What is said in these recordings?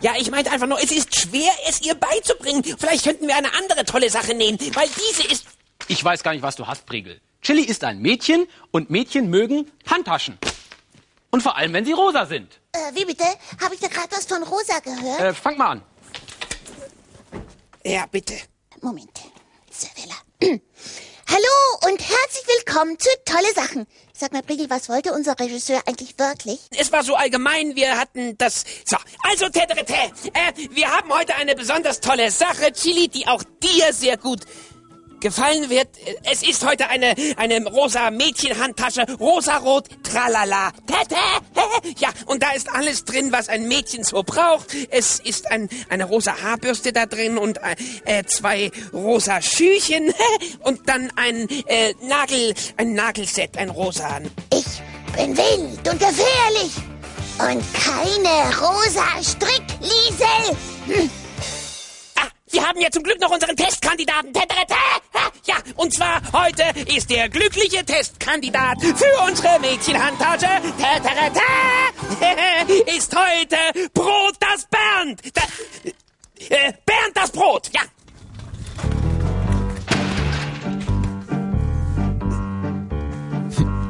Ja, ich meinte einfach nur, es ist schwer, es ihr beizubringen. Vielleicht könnten wir eine andere tolle Sache nehmen, weil diese ist... Ich weiß gar nicht, was du hast, Pregel. Chili ist ein Mädchen und Mädchen mögen Handtaschen. Und vor allem, wenn sie rosa sind. Äh, wie bitte? Habe ich da gerade was von Rosa gehört? Äh, fang mal an. Ja, bitte. Moment. Isabella. Hallo und willkommen zu Tolle Sachen. Sag mal, Brigel, was wollte unser Regisseur eigentlich wirklich? Es war so allgemein, wir hatten das... So, also, Teterete, äh, wir haben heute eine besonders tolle Sache, Chili, die auch dir sehr gut gefallen wird. Es ist heute eine, eine rosa Mädchenhandtasche, rosarot, tralala. Ja, und da ist alles drin, was ein Mädchen so braucht. Es ist ein, eine rosa Haarbürste da drin und äh, zwei rosa Schüchen und dann ein äh, Nagel, ein Nagelset, ein rosa. Ich bin wild und gefährlich und keine rosa Strickliesel. Hm. Wir haben ja zum Glück noch unseren Testkandidaten. Ja, und zwar heute ist der glückliche Testkandidat für unsere Mädchenhandtasche. Ist heute Brot das Bernd. Äh, Bernd das Brot, ja.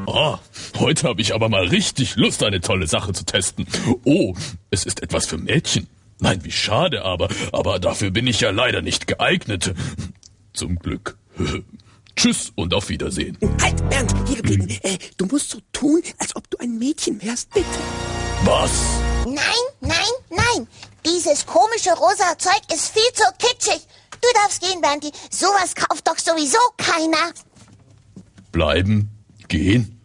Ah, heute habe ich aber mal richtig Lust, eine tolle Sache zu testen. Oh, es ist etwas für Mädchen. Nein, wie schade, aber, aber dafür bin ich ja leider nicht geeignet. Zum Glück. Tschüss und auf Wiedersehen. Halt, Bernd, hier geblieben. Äh, du musst so tun, als ob du ein Mädchen wärst, bitte. Was? Nein, nein, nein. Dieses komische rosa Zeug ist viel zu kitschig. Du darfst gehen, Berndi. Sowas kauft doch sowieso keiner. Bleiben? Gehen?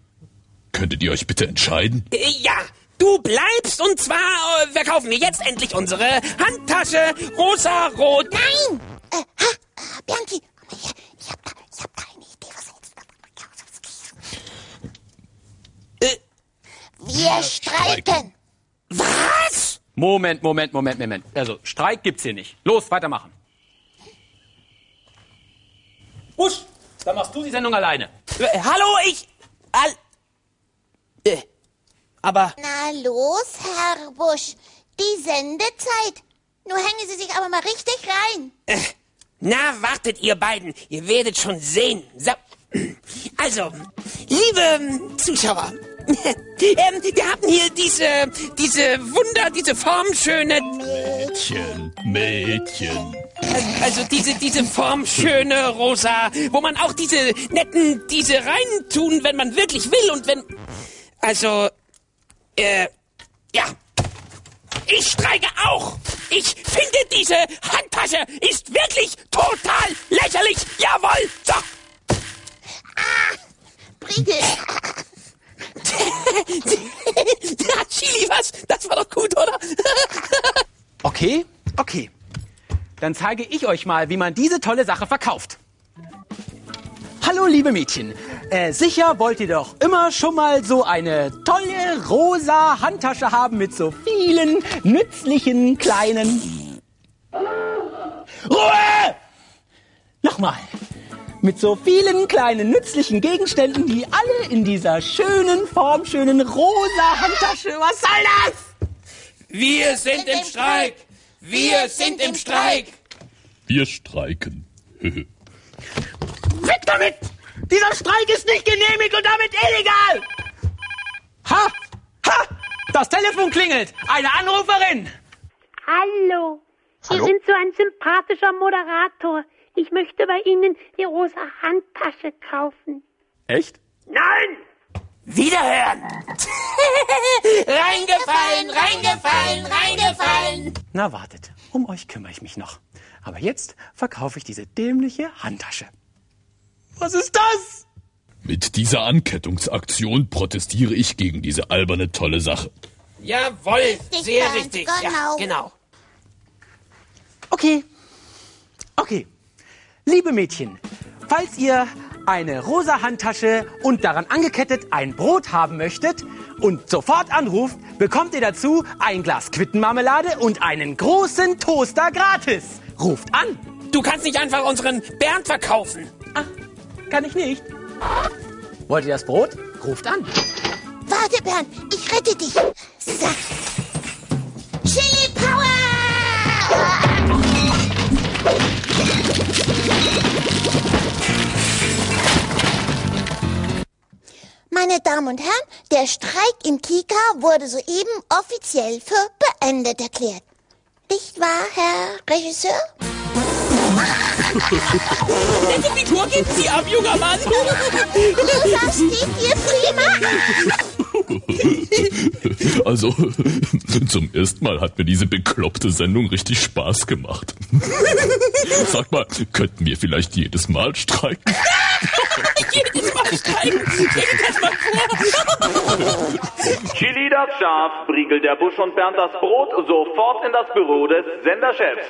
Könntet ihr euch bitte entscheiden? Äh, ja, Du bleibst und zwar äh, verkaufen wir jetzt endlich unsere Handtasche rosa-rot. Nein! Äh, ha, äh, Bianchi, ich, ich hab da, ich hab da eine Idee, was jetzt... Äh, wir streiken. Was? Moment, Moment, Moment, Moment. Also, Streik gibt's hier nicht. Los, weitermachen. Busch, dann machst du die Sendung alleine. Äh, hallo, ich... All, äh, aber... Na los, Herr Busch, die Sendezeit. Nur hängen Sie sich aber mal richtig rein. Äh, na, wartet ihr beiden. Ihr werdet schon sehen. So. Also, liebe ähm, Zuschauer, ähm, wir haben hier diese, diese Wunder, diese formschöne... Mädchen, Mädchen. Also diese, diese formschöne Rosa, wo man auch diese netten, diese reintun, wenn man wirklich will und wenn... Also, äh, ja. Ich streike auch. Ich finde, diese Handtasche ist wirklich total lächerlich. Jawohl. So. Ah, Briegel. ja, Chili, was? Das war doch gut, oder? okay, okay. Dann zeige ich euch mal, wie man diese tolle Sache verkauft. Hallo, liebe Mädchen. Äh, sicher wollt ihr doch immer schon mal so eine tolle rosa Handtasche haben mit so vielen nützlichen kleinen... Ruhe! Nochmal. Mit so vielen kleinen nützlichen Gegenständen, die alle in dieser schönen, formschönen rosa Handtasche... Was soll das? Wir sind im Streik! Wir sind im Streik! Wir streiken. Weg damit! Dieser Streik ist nicht genehmigt und damit illegal! Ha! Ha! Das Telefon klingelt! Eine Anruferin! Hallo. Sie Hallo? sind so ein sympathischer Moderator. Ich möchte bei Ihnen die rosa Handtasche kaufen. Echt? Nein! Wiederhören! reingefallen, reingefallen, reingefallen! Na wartet, um euch kümmere ich mich noch. Aber jetzt verkaufe ich diese dämliche Handtasche. Was ist das? Mit dieser Ankettungsaktion protestiere ich gegen diese alberne tolle Sache. Jawohl, Richtig, sehr Bernd, richtig. genau. Ja, genau. Okay. Okay. Liebe Mädchen, falls ihr eine rosa Handtasche und daran angekettet ein Brot haben möchtet und sofort anruft, bekommt ihr dazu ein Glas Quittenmarmelade und einen großen Toaster gratis. Ruft an. Du kannst nicht einfach unseren Bernd verkaufen. Ah, kann ich nicht. Wollt ihr das Brot? Ruft an. Warte, Bernd, ich rette dich. Sack. Chili Power! Meine Damen und Herren, der Streik im Kika wurde soeben offiziell für beendet erklärt. Nicht wahr, Herr Regisseur? Welche Figur gibt Sie ab, junger Mann? Das steht hier prima. Also, zum ersten Mal hat mir diese bekloppte Sendung richtig Spaß gemacht. Sag mal, könnten wir vielleicht jedes Mal streiken? Jedes Mal streiken. Stell das mal vor. Chili das Schaf, Briegel der Busch und Bernd das Brot, sofort in das Büro des Senderchefs.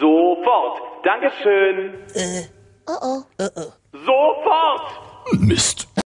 Sofort. Dankeschön. Oh oh. Sofort. Mist.